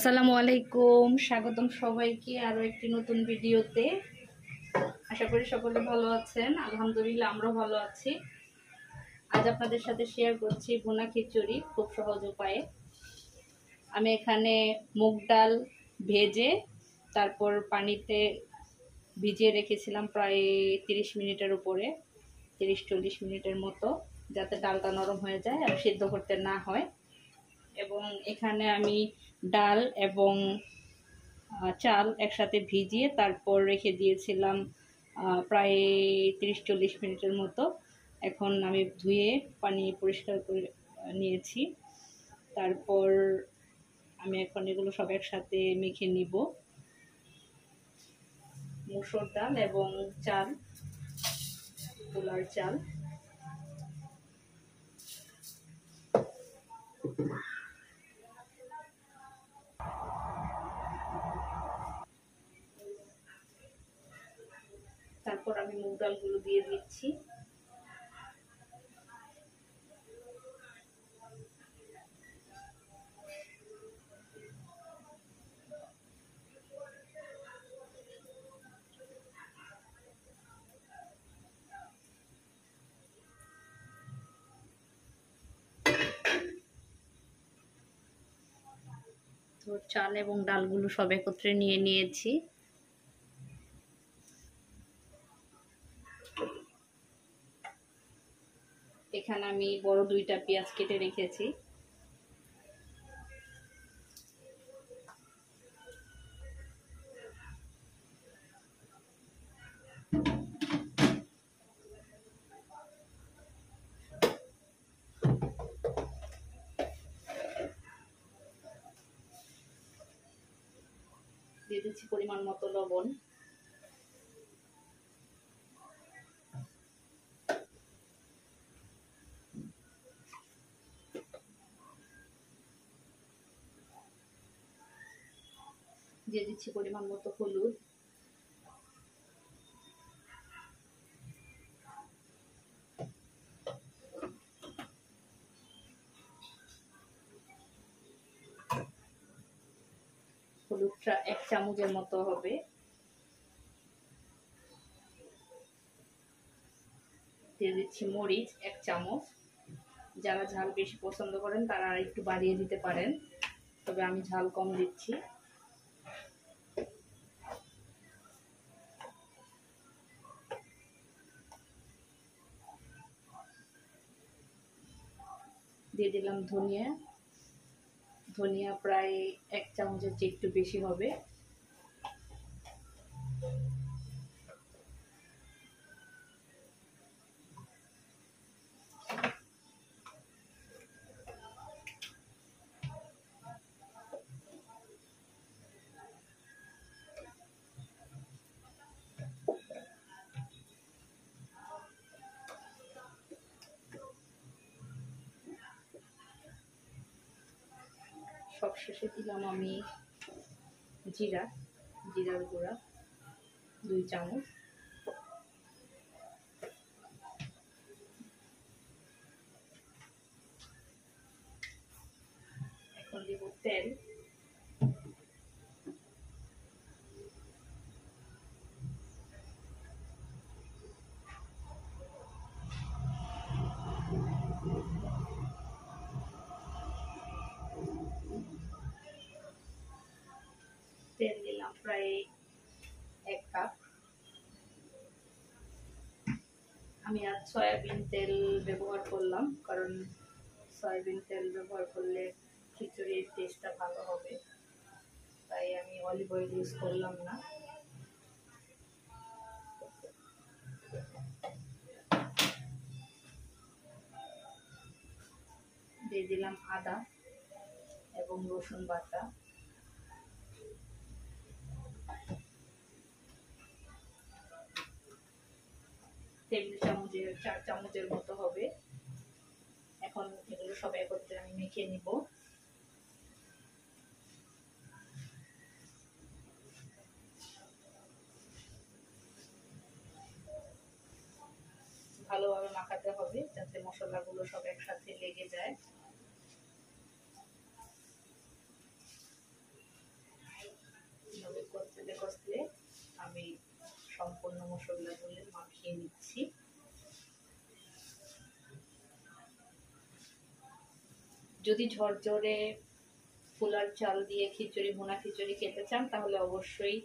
আসসালামু আলাইকুম। স্বাগতম সবাইকে আরও একটি নতুন ভিডিওতে। আশা করি সকলে ভালো আছেন। আলহামদুলিল্লাহ, আমরাও ভালো আছি। আজ আপনাদের সাথে শেয়ার করছি ভুনা খিচুড়ি, খুব সহজ উপায়ে। আমি এখানে মুগ ডাল ভেজে, তারপর পানিতে ভিজিয়ে রেখেছিলাম প্রায় তিরিশ মিনিটের উপরে, তিরিশ চল্লিশ মিনিটের মতো, যাতে ডালটা নরম হয়ে যায় আর সিদ্ধ করতে না হয়। এবং এখানে আমি ডাল এবং চাল একসাথে ভিজিয়ে তারপর রেখে দিয়েছিলাম প্রায় তিরিশ চল্লিশ মিনিটের মতো। এখন আমি ধুয়ে, পানি পরিষ্কার করে নিয়েছি। তারপর আমি এখন এগুলো সব একসাথে মেখে নিব। মুসুর ডাল এবং চাল পোলার চাল। তারপর আমি মুগ ডালগুলো দিয়ে দিচ্ছি। তো চাল এবং ডালগুলো সব একত্রে নিয়ে নিয়েছি। এখানে আমি বড় দুইটা পেঁয়াজ কেটে রেখেছি। দিয়ে দিচ্ছি পরিমাণ মতো লবণ দিয়ে দিচ্ছি পরিমাণ মতো হলুদ। হলুদটা এক চামচের মতো হবে। দিয়ে দিচ্ছি মরিচ এক চামচ। যারা ঝাল বেশি পছন্দ করেন তারা একটু বাড়িয়ে দিতে পারেন, তবে আমি ঝাল কম দিচ্ছি। দিয়ে দিলাম ধনিয়া। ধনিয়া প্রায় এক চামচের চেয়ে একটু বেশি হবে। দিলাম আমি জিরা জিরার গুঁড়া দুই চামচ। এখন দিব তেল। প্রায় এক কাপ আমি আজ সয়াবিন তেল ব্যবহার করলাম, কারণ সয়াবিন তেল ব্যবহার করলে খিচুড়ির টেস্টটা ভালো হবে। তাই আমি অলিভ অয়েল ইউজ করলাম না। দিয়ে দিলাম আদা এবং রসুন বাটা। টেবিল চামচের চার চামচের মতো হবে। এখন এগুলো সব একত্রে আমি মেখে নিব। ভালোভাবে মাখাতে হবে যাতে মশলাগুলো সব একসাথে লেগে যায়। যদি ঝরঝরে ফুলার চাল দিয়ে খিচুড়ি, ভুনা খিচুড়ি খেতে চান, তাহলে অবশ্যই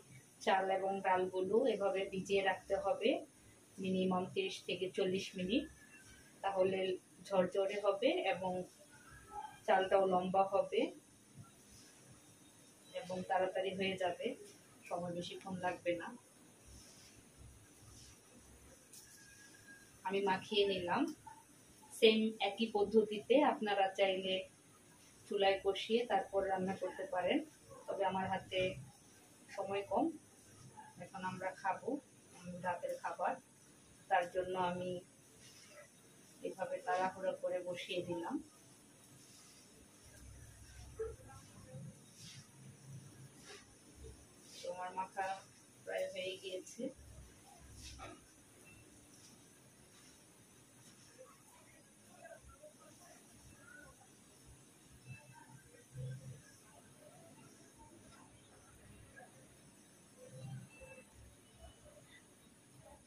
চাল এবং ডালগুলো এভাবে ভিজিয়ে রাখতে হবে মিনিমাম তিরিশ থেকে চল্লিশ মিনিট। তাহলে ঝরঝরে হবে এবং চালটাও লম্বা হবে এবং তাড়াতাড়ি হয়ে যাবে, সময় বেশিক্ষণ লাগবে না। আমি মাখিয়ে নিলাম। সেম একই পদ্ধতিতে আপনারা চাইলে চুলায় কষিয়ে তারপর রান্না করতে পারেন। তবে আমার হাতে সময় কম। এখন আমরা খাব রাতের খাবার। তার জন্য আমি এভাবে তাড়াহুড়ো করে বসিয়ে দিলাম। তোমার মাখা প্রায় হয়ে গিয়েছে।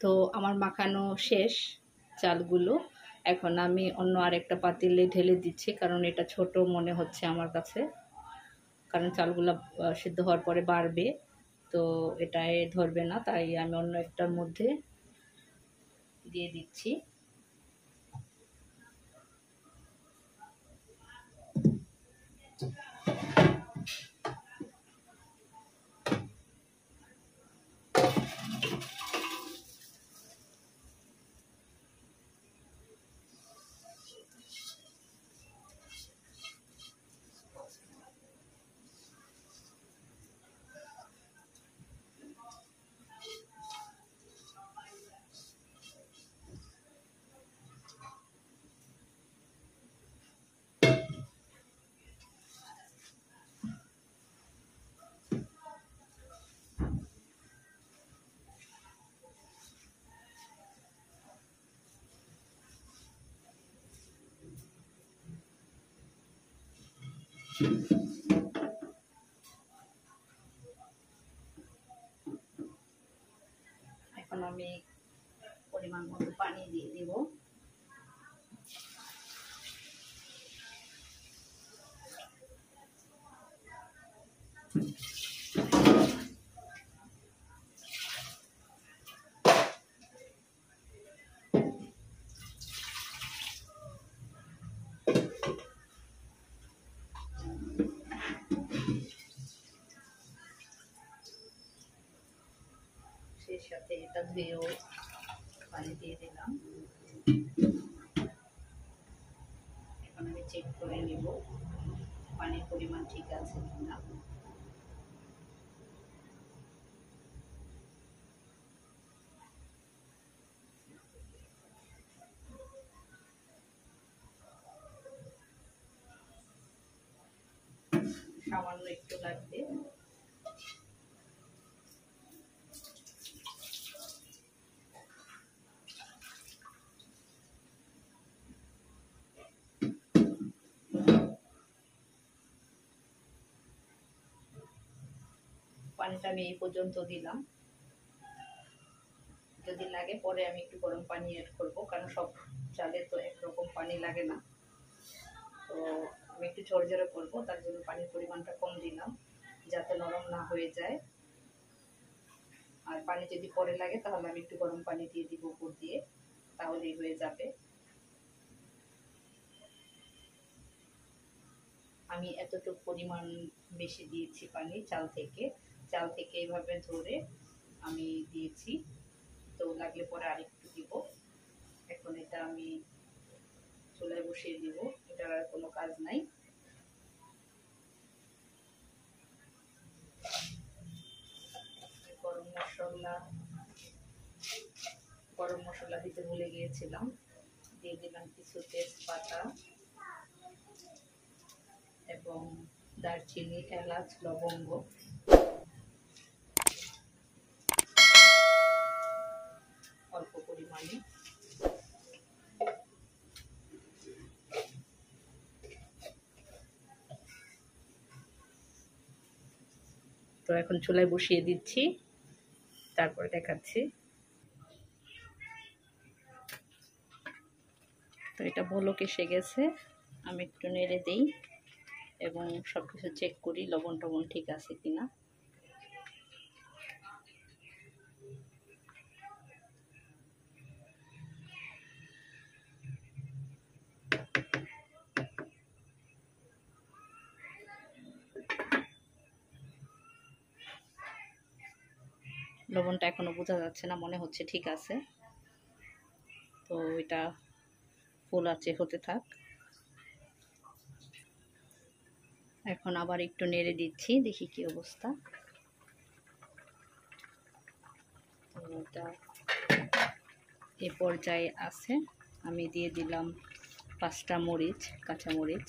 তো আমার মাখানো শেষ চালগুলো। এখন আমি অন্য আরেকটা পাতিলে ঢেলে দিচ্ছি, কারণ এটা ছোট মনে হচ্ছে আমার কাছে। কারণ চালগুলো সিদ্ধ হওয়ার পরে বাড়বে, তো এটায় ধরবে না, তাই আমি অন্য একটার মধ্যে দিয়ে দিচ্ছি। সাথে এটা ধুয়েও পানি দিয়ে দিলাম। এখন আমি চেক করে নেব পানির পরিমাণ ঠিক আছে কিনা সামান্য একটু লাগবে পানিটা আমি এই পর্যন্ত দিলাম। যদি লাগে পরে আমি একটু গরম পানি অ্যাড করব, কারণ সব চালে তো একরকম পানি লাগে না। তো আমি একটু ঝরঝরে করব, তার জন্য পানির পরিমাণটা কম দিলাম, যাতে নরম না হয়ে যায়। আর পানি যদি পরে লাগে, তাহলে আমি একটু গরম পানি দিয়ে দিব উপর দিয়ে, তাহলেই হয়ে যাবে। আমি এতটুকু পরিমাণ বেশি দিয়েছি পানি চাল থেকে। চাল থেকে এইভাবে ধরে আমি দিয়েছি। তো লাগলে পরে আরেকটু দিব। এখন এটা আমি চুলায় বসিয়ে দিব। এটার আর কোনো কাজ নাই। গরম মশলা গরম মশলা দিতে ভুলে গিয়েছিলাম। দিয়ে দিলাম কিছু তেজপাতা এবং দারচিনি, এলাচ, লবঙ্গ। পরিমাণে তো এখন চুলায় বসিয়ে দিচ্ছি, তারপরে দেখাচ্ছি। তো এটা বলক এসে গেছে, আমি একটু নেড়ে দিই এবং সব কিছু চেক করি লবণ টবণ ঠিক আছে কিনা। লবণটা এখনও বোঝা যাচ্ছে না, মনে হচ্ছে ঠিক আছে। তো এটা ফুল আছে, হতে থাক। এখন আবার একটু নেড়ে দিচ্ছি, দেখি কি অবস্থা। এটা এ পর্যায়ে আছে। আমি দিয়ে দিলাম পাঁচটা মরিচ, কাঁচা মরিচ।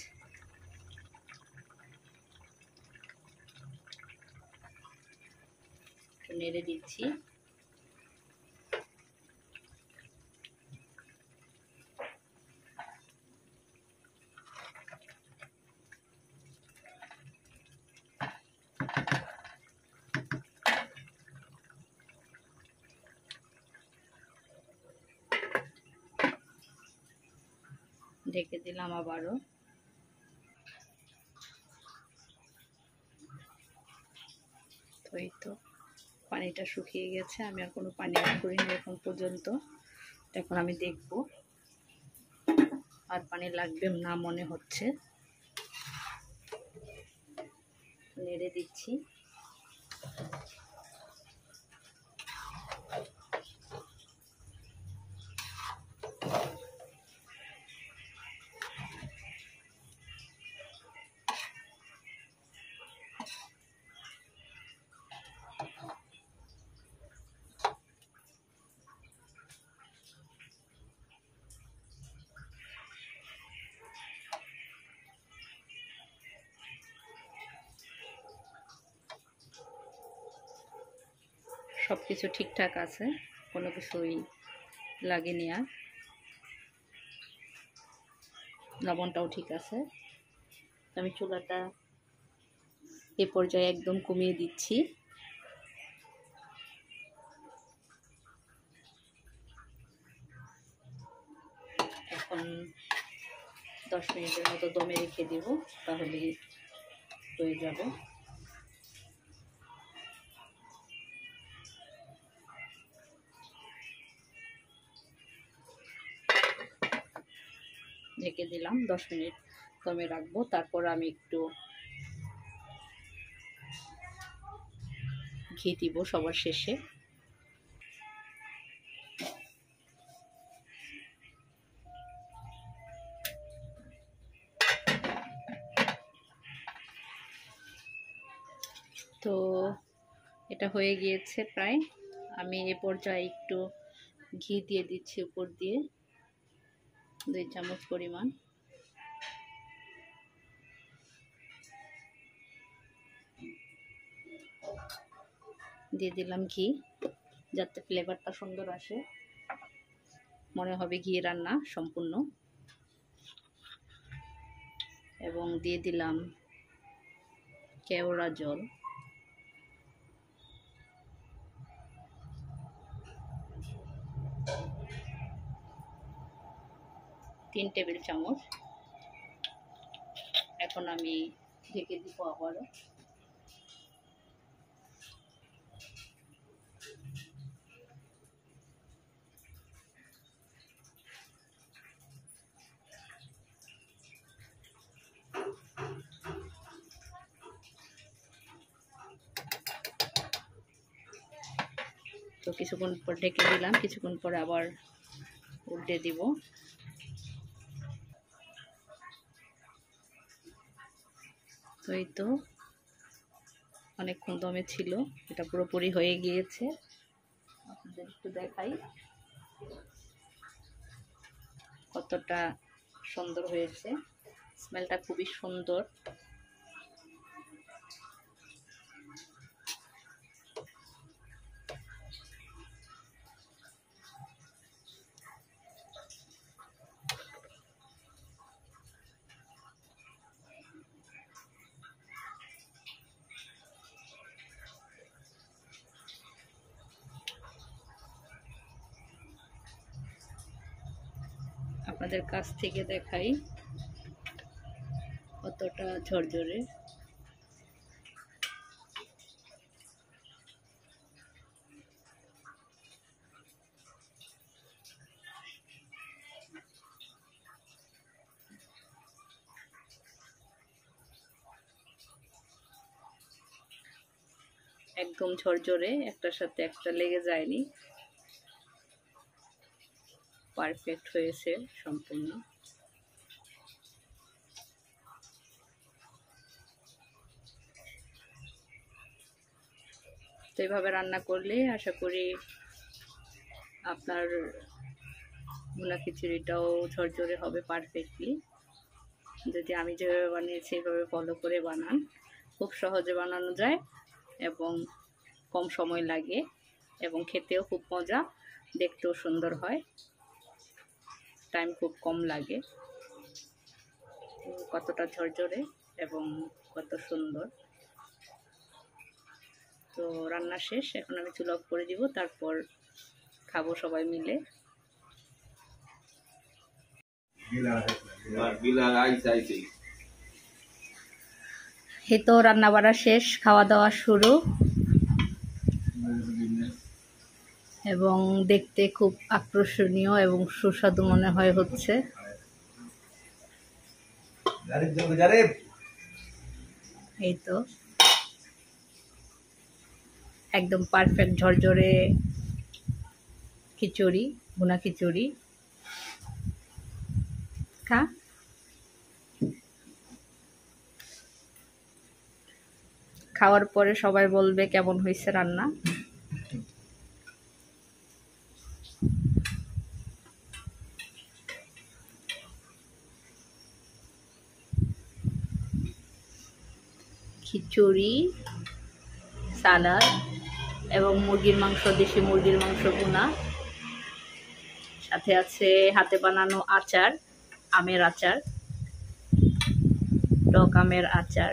একটু নেড়ে দিচ্ছি। ঢেকে দিলাম আবারও। তো এই তো। পানিটা শুকিয়ে গেছে। আমি আর কোনো পানি অ্যাড করিনি এখন পর্যন্ত। এখন আমি দেখব আর পানি লাগবে না মনে হচ্ছে। নেড়ে দিচ্ছি। কিছু ঠিকঠাক আছে? কোনো কিছুই লাগেনি আর? লবণটাও ঠিক আছে। আমি চুলাটা এ পর্যায়ে একদম কমিয়ে দিচ্ছি। এখন দশ মিনিটের মতো দমে রেখে দিব তাহলে হয়ে যাবে। ঢেকে দিলাম, দশ মিনিট দমে রাখব। তারপর আমি একটু ঘি দিব সবার শেষে। তো এটা হয়ে গিয়েছে প্রায়। আমি এ পর্যায়ে একটু ঘি দিয়ে দিচ্ছি উপর দিয়ে। দুই চামচ পরিমাণ। দিয়ে দিলাম ঘি, যাতে ফ্লেভারটা সুন্দর আসে। মনে হবে ঘি রান্না সম্পূর্ণ। এবং দিয়ে দিলাম কেওড়া জল। তিন টেবিল চামচ। এখন আমি ঢেকে দিব আবারও। তো কিছুক্ষণ পর ঢেকে দিলাম, কিছুক্ষণ পরে আবার উল্টে দিব। তো এই তো অনেকক্ষণ দমে ছিল, এটা পুরোপুরি হয়ে গিয়েছে। আপনাদের একটু দেখাই কতটা সুন্দর হয়েছে। স্মেলটা খুবই সুন্দর। আপনাদের কাছ থেকে দেখাই কত কতটা ঝরঝরে। একদম ঝরঝরে একটার সাথে একটা লেগে যায়নি। পারফেক্ট হয়েছে সম্পূর্ণ। তো এইভাবে রান্না করলে আশা করি আপনার মুনা খিচুড়িটাও ঝরঝরে হবে পারফেক্টলি যদি আমি যেভাবে বানিয়েছি, এভাবে ফলো করে বানান। খুব সহজে বানানো যায় এবং কম সময় লাগে এবং খেতেও খুব মজা, দেখতেও সুন্দর হয়। টাইম খুব কম লাগে। কতটা ঝরঝরে এবং কত সুন্দর। তো রান্না শেষ এখন আমি চুলা অফ করে দিব তারপর খাব সবাই মিলে। এই তো রান্না বাড়া শেষ খাওয়া দাওয়া শুরু। এবং দেখতে খুব আকর্ষণীয় এবং সুস্বাদু মনে হয় হচ্ছে। এই তো। একদম পারফেক্ট ঝরঝরে খিচুড়ি ভুনা খিচুড়ি। খা। খাওয়ার পরে সবাই বলবে কেমন হয়েছে রান্না। খিচুড়ি, সালাদ এবং মুরগির মাংস, দেশি মুরগির মাংস ভুনা। সাথে আছে হাতে বানানো আচার, আমের আচার, টক আমের আচার।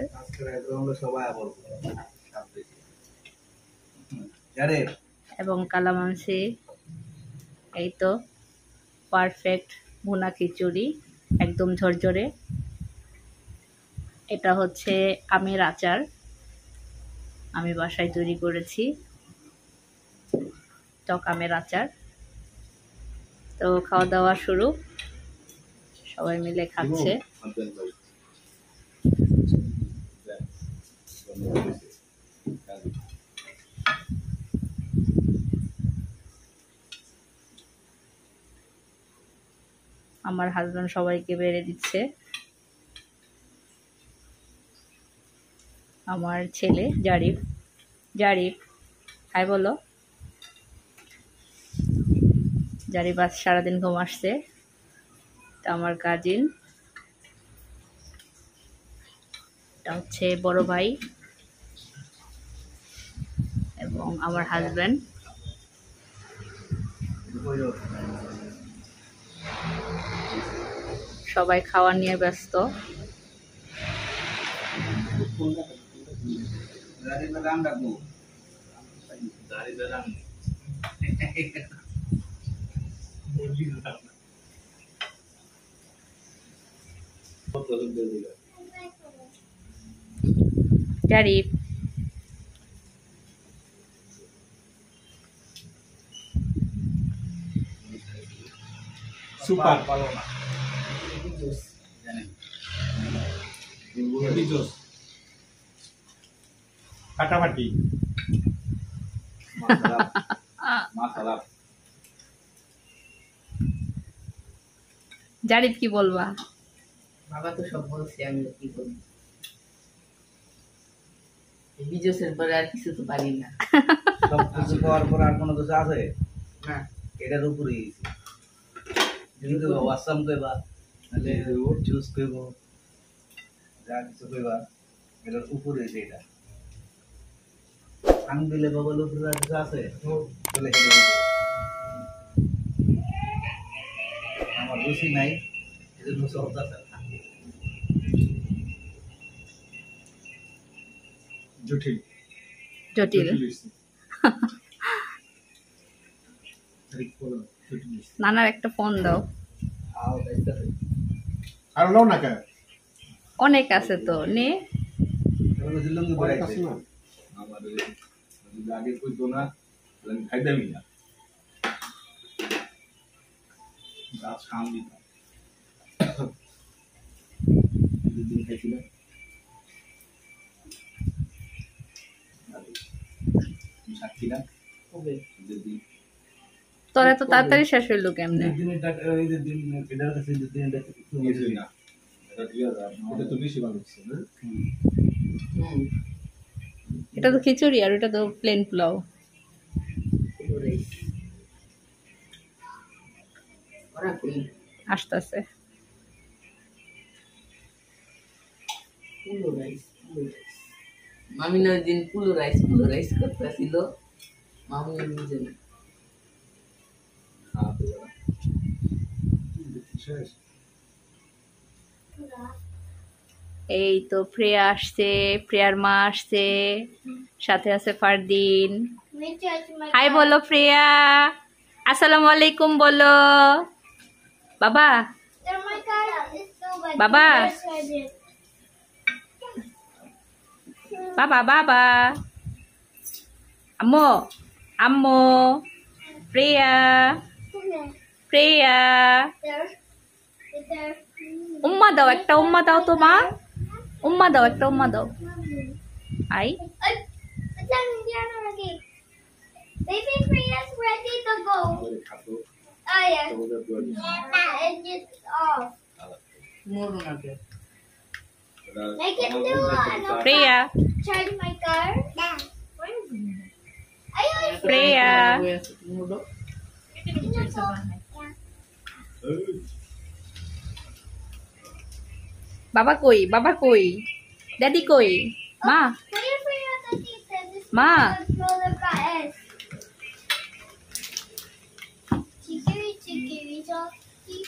এবং কালামাংসি এই তো পারফেক্ট ভুনা খিচুড়ি, একদম ঝরঝরে। এটা হচ্ছে আমের আচার। আমি বাসায় তৈরি করেছি টক আমের আচার। তো খাওয়া দাওয়া শুরু। সবাই মিলে খাচ্ছে। আমার হাজব্যান্ড সবাইকে বেড়ে দিচ্ছে। আমার ছেলে জারিফ। জারিফ, হাই বলো। জারিফ আজ সারাদিন ঘুম আসছে। তা আমার কাজিন এটা হচ্ছে বড় ভাই এবং আমার হাজব্যান্ড সবাই খাওয়া নিয়ে ব্যস্ত। dari dalam aku dari dalam dari super. Paloma jus. Jus. ফাটাফাটি মাসালা জারিফ কি বলবা? বাবা তো সব বলছে আমি আর কি পরে আর কিছু তো পারি না। সব কিছু পাওয়ার পর আর কোনো কিছু আছে? না। এটার যদি ওয়াসাম কইবা জুস কইব যা কিছু কইবা এটার উপরে এটা আং দিলে বাবার উপরে কিছু আছে এটার আমার রুচি নাই এজন্য সব আছে জটিল। জটিল। নানার একটা ফোন দাও। আর লাও না কেন? অনেক আছে তো নে। যদি আগে কইতো না তাহলে আমি খাইতামই না। গাছ খাম দিতাম। দুদিন খাইছিলাম। সাক্ষী না হবে তোর এত তাড়াতাড়ি শেষ হইল কেমনে? এটা ঠিক আছে আপনার তো বেশি ভালো হচ্ছে না হুম। এটা তো খিচুড়ি আর এটা তো প্লেন পোলাও। আসতেছে। পুরো রাইস পুরো রাইস মামি না ওই দিন পুরো রাইস পুরো রাইস করতেছিল। মামি নিজে না। শেষ এই তো প্রিয়া আসছে, প্রিয়ার মা আসছে, সাথে আছে ফারদিন। হাই বলো প্রিয়া, আসসালামু আলাইকুম বলো। বাবা বাবা। বাবা বাবা। আম্মু আম্মু, প্রিয়া প্রিয়া। উম্মা দাও, একটা উম্মা দাও তো মা। উম্মা দাও একটা উম্মা দাও I Baby Priya's ready to go. আমাদের খাদ্য Oh yeah. আমাদের দোয়া দিন। And it's off. মোড়ো না কে এটা Make it আমার do বলতে it. চাই। প্রিয়া Charge my car. Yeah. Where is it? I always বাবা কই বাবা কই দাদি কই মা Put it for your daddy said this Ma. roller guys. Chicory, chicory, jockey.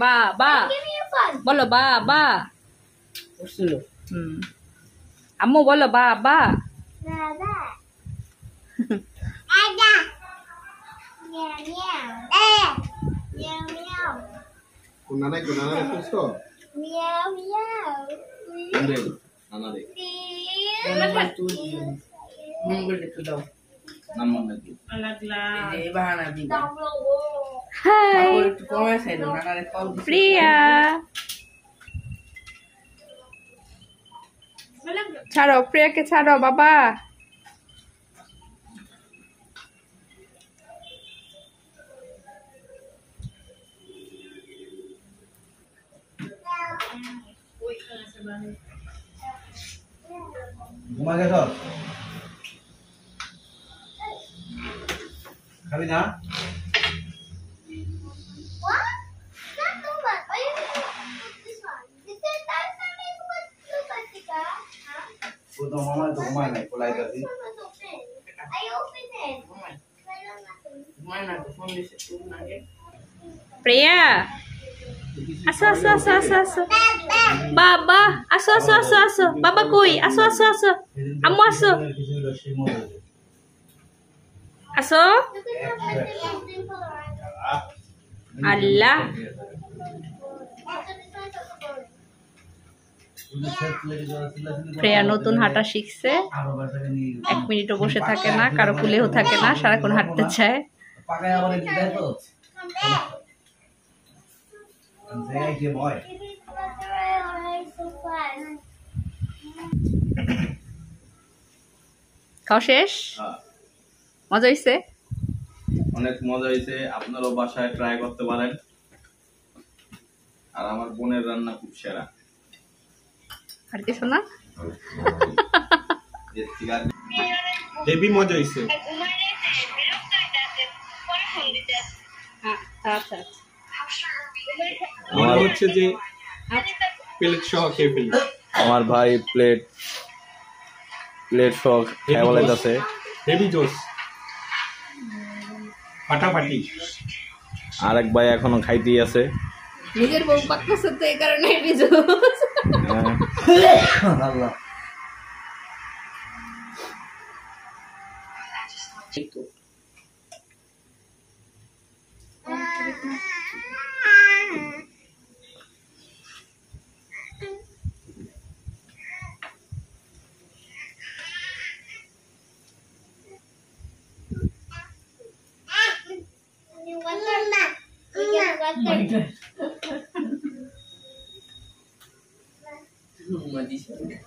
বা বা Give me your phone. বলো বা বা করছিল হুম আম্মু বলো বা বা Dada. Dada. Meow, meow. Eh. Meow, meow. কোন নানাই কোন নানাই খুঁজছো Meow, meow. কোন রে? নানা রে। নম্বর একটু দাও নাম্বার নাকি? এই বাহানা দিবা Down below. হাই তারপর একটু কমে চাইলো নানারে কল দিছি। প্রিয়া ছাড়ো প্রিয়াকে ছাড়ো বাবা like the car. Huh? ও তো মামা তো ঘুমায় নাই কোলাই This কাছি one was open. I opened it. ঘুমায়। I don't know. ঘুমায় না তো ফোন দিছে তুমি না আগে প্রিয়া আসো আসো আসো আসো আসো বাবা আসো আসো আসো আসো বাবা কই আসো আসো আসো আম্মু আসো আসো. আল্লাহ প্রিয়া নতুন হাঁটা শিখছে। এক মিনিটও বসে থাকে না, কারও কুলেও থাকে না, সারাক্ষণ হাঁটতে চায়। Right so fast. খাও শেষ? হ্যাঁ, মজা হয়েছে অনেক মজা হয়েছে আপনারাও বাসায় ট্রাই করতে পারেন। আর আমার বোনের রান্না খুব সেরা। আর কিছু না? হেভি মজা হয়েছে আচ্ছা। মনে হচ্ছে যে প্লেট সহ খেয়ে ফেলি আমার ভাই প্লেট প্লেট সহ খেয়ে বলাইতাছে। হেভি জোস ফাটাফাটি। আরেক ভাই এখনও খাইতেই আছে। নিজের বউ পাকতেছে তো এই কারণে আল্লাহ। একটু Ah. না উম্মা দিছে না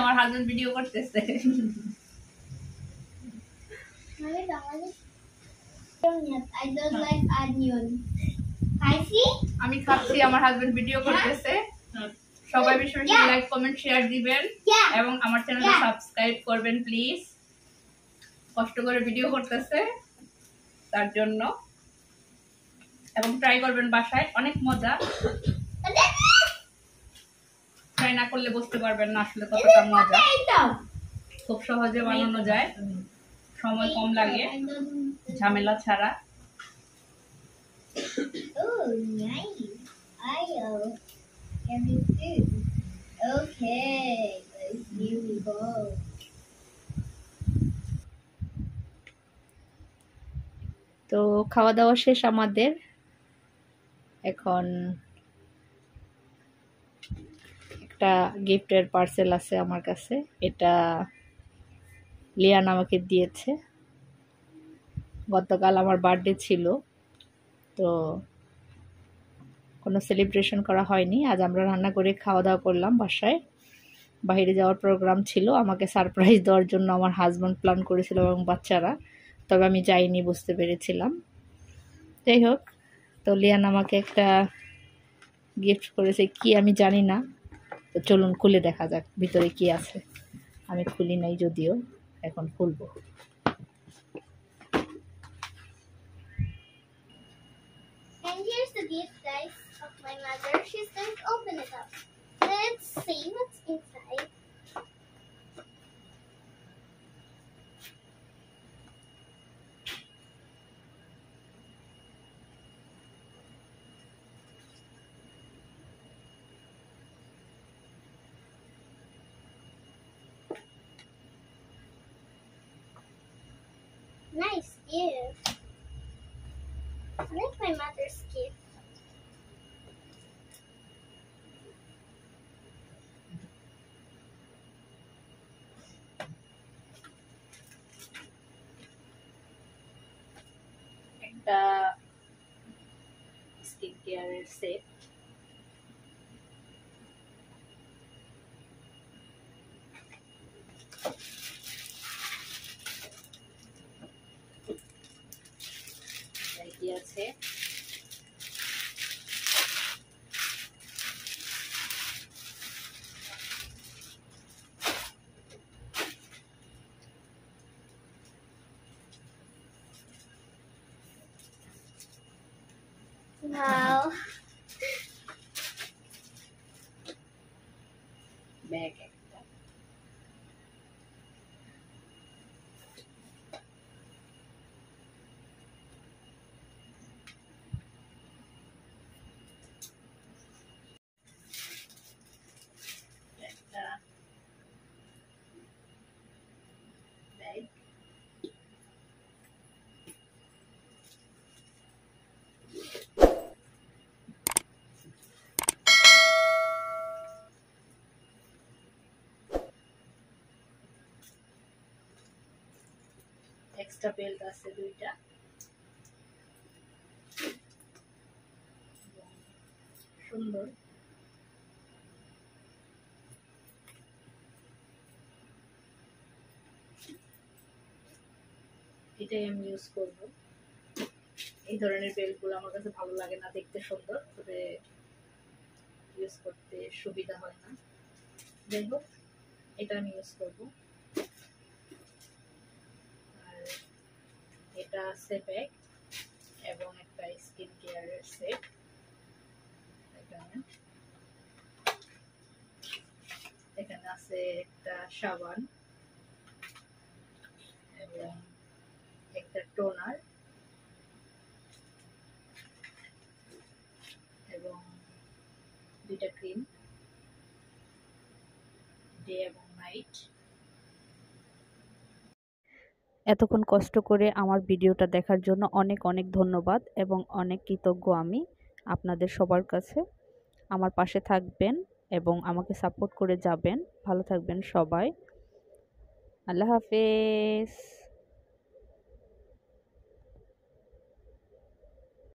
আমার হাজবেন্ড ভিডিও করতেছে? আমি খাচ্ছি আমার হাজবেন্ড ভিডিও করতেছে। সবাই বেশি বেশি লাইক কমেন্ট শেয়ার দিবেন। এবং আমার চ্যানেলটা সাবস্ক্রাইব করবেন প্লিজ কষ্ট করে ভিডিও করতেছে তার জন্য। এবং ট্রাই করবেন বাসায় অনেক মজা। ট্রাই না করলে বুঝতে পারবেন না আসলে কতটা মজা। খুব সহজে বানানো যায়। সময় কম লাগে। ঝামেলা ছাড়া. Okay, here we go. তো খাওয়া দাওয়া শেষ আমাদের। এখন একটা গিফটের পার্সেল আছে আমার কাছে। এটা লিয়ান আমাকে দিয়েছে। গতকাল আমার বার্থডে ছিল। তো কোনো সেলিব্রেশন করা হয়নি। আজ আমরা রান্না করে খাওয়া দাওয়া করলাম বাসায়। বাইরে যাওয়ার প্রোগ্রাম ছিল। আমাকে সারপ্রাইজ দেওয়ার জন্য আমার হাজব্যান্ড প্ল্যান করেছিল এবং বাচ্চারা। তবে আমি যাইনি বুঝতে পেরেছিলাম। যাই হোক, তো লিয়ান আমাকে একটা গিফট করেছে কি আমি জানি না। তো চলুন খুলে দেখা যাক ভিতরে কি আছে। আমি খুলি নাই যদিও, এখন খুলব। Let's see what's inside. Nice gift. I like my mother's gift. the skincare set. Bag extra belt আছে দুইটা। সুন্দর। এটাই আমি ইউজ করব। এই ধরনের বেল্টগুলো আমার কাছে ভালো লাগে না, দেখতে সুন্দর, তবে ইউজ করতে সুবিধা হয় না। যাই হোক, এটা আমি ইউজ করব। এটা আছে ব্যাগ এবং একটা স্কিন কেয়ারের সেট এখানে। এখানে আছে একটা সাবান এবং একটা টোনার এবং দুইটা ক্রিম ডে এবং নাইট এতক্ষণ কষ্ট করে আমার ভিডিওটা দেখার জন্য অনেক অনেক ধন্যবাদ এবং অনেক কৃতজ্ঞ আমি আপনাদের সবার কাছে। আমার পাশে থাকবেন এবং আমাকে সাপোর্ট করে যাবেন। ভালো থাকবেন সবাই। আল্লাহ হাফেজ।